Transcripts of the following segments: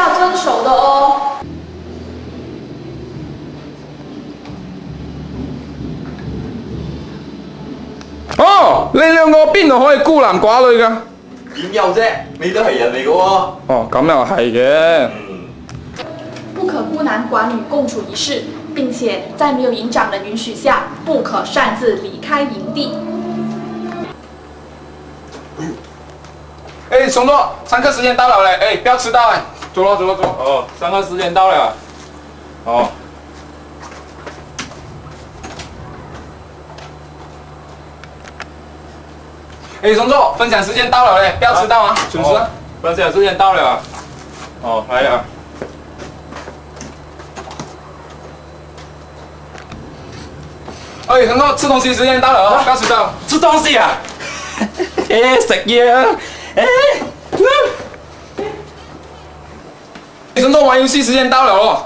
要遵守的哦。哦，你两个边度可以孤男寡女噶？点有啫？你都系人嚟噶喎。哦，咁又系嘅。不可孤男寡女共处一室，并且在没有营长的允许下，不可擅自离开营地。哎，松诺，上课时间到了嘞！哎，不要迟到哎。走了走了走了。哦，上课时间到了，好。哎，张总，分享时间到了嘞，不要迟到啊，准时。分享时间到了，哦，来啊。哎，很多吃东西时间到了啊，不要迟到。吃东西啊，哎，再见，哎。松州玩游戏时间到了哦。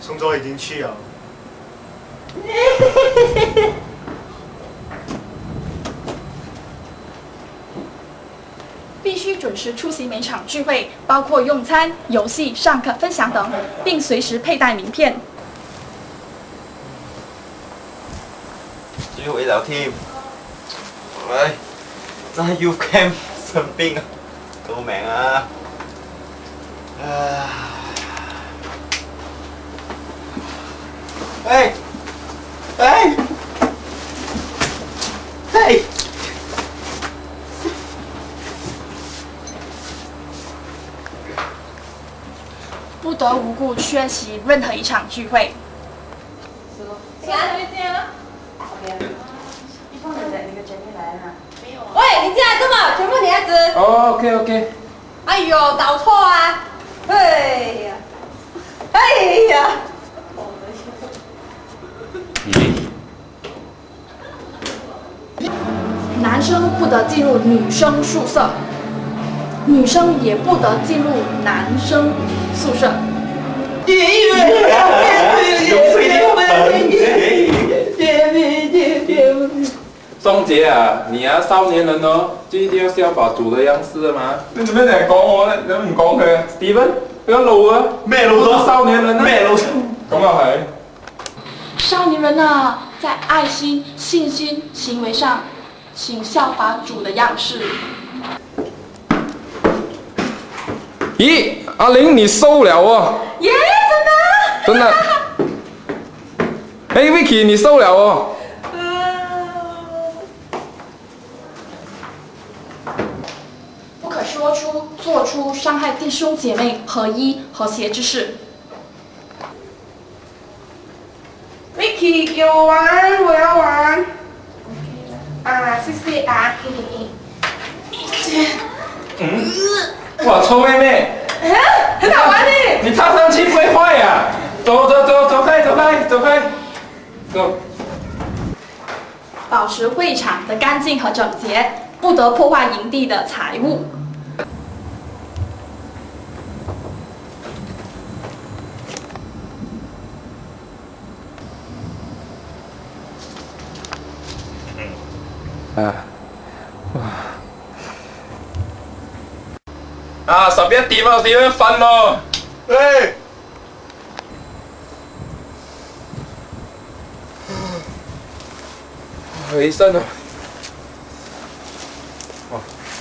松州已经去了。必须准时出席每场聚会，包括用餐、游戏、上课、分享等，并随时佩戴名片。注意回答 t e a you came s o m 哥们啊！哎！哎！哎！不得无故缺席任何一场聚会。是吗？谁来了？好点。你刚才在那个群里来的？没有。喂，你进来。OK OK。哎呦，搞错啊！哎呀，哎呀。男生不得进入女生宿舍，女生也不得进入男生宿舍。张杰啊，你啊少年人哦，就一定要效法主的样式吗？你做咩你讲我呢？你唔讲佢啊？Steven，咩路啊？咩路？少年人啊！咩路？咁又系。少年人啊，在爱心、信心、行为上，请效法主的样式。咦，阿玲，你瘦了哦。真的？真的。哎，Vicky，你瘦了哦。做出伤害弟兄姐妹和一和谐之事。Mickey，我玩我要玩。啊，谢谢啊。嗯？哇，臭妹妹。嗯？很好玩你。你擦上去不会坏呀？走走走走开走开走开走。保持会场的干净和整洁，不得破坏营地的财物。啊！啊！啊！啊！十一点啊，點樣瞓喎？起身啊！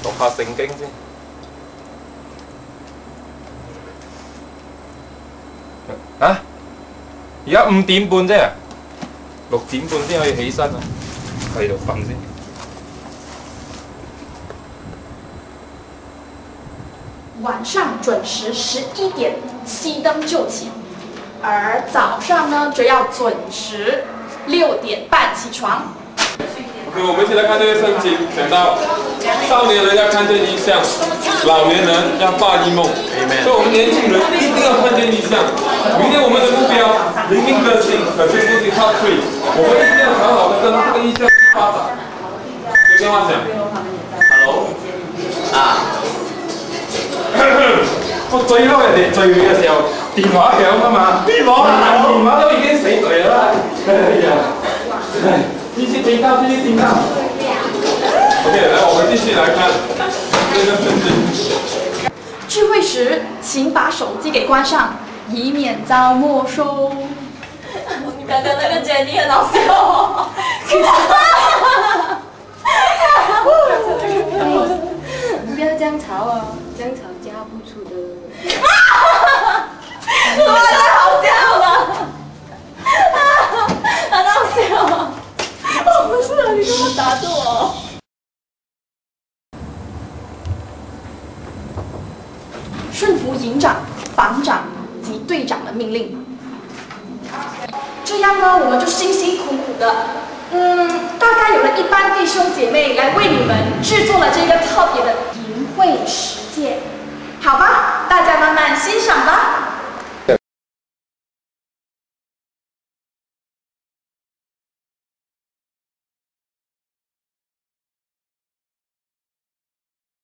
讀下聖经先。啊？而家五点半啫，六点半先可以起身啊。可以放心。晚上准时十一点熄灯就寝，而早上呢，则要准时六点半起床。OK，我们一起来看这个圣经，等到少年人要看见一项，老年人要发一梦，所以我们年轻人一定要看见一项，明天我们的目标，明明的心，可是不仅发退，我们一定要好好的跟个理想。有电话响。Hello。啊。我最嬲人哋最尾嘅时候电话响啊嘛，电话啊，电话都已经死队啦。哎呀，是是订单，是是订单。OK，来，我们继续来看这个裙子。聚会时，请把手机给关上，以免遭没收。你刚刚那个鉴定老师哦。你不要这样吵啊！样吵家不出的。说话太好笑了！太好笑了！我不是你说打住哦！顺服营长、房长及队长的命令，这样呢，我们就辛辛苦苦的。嗯，大概有了一班弟兄姐妹来为你们制作了这个特别的淫秽实践，好吧，大家慢慢欣赏吧。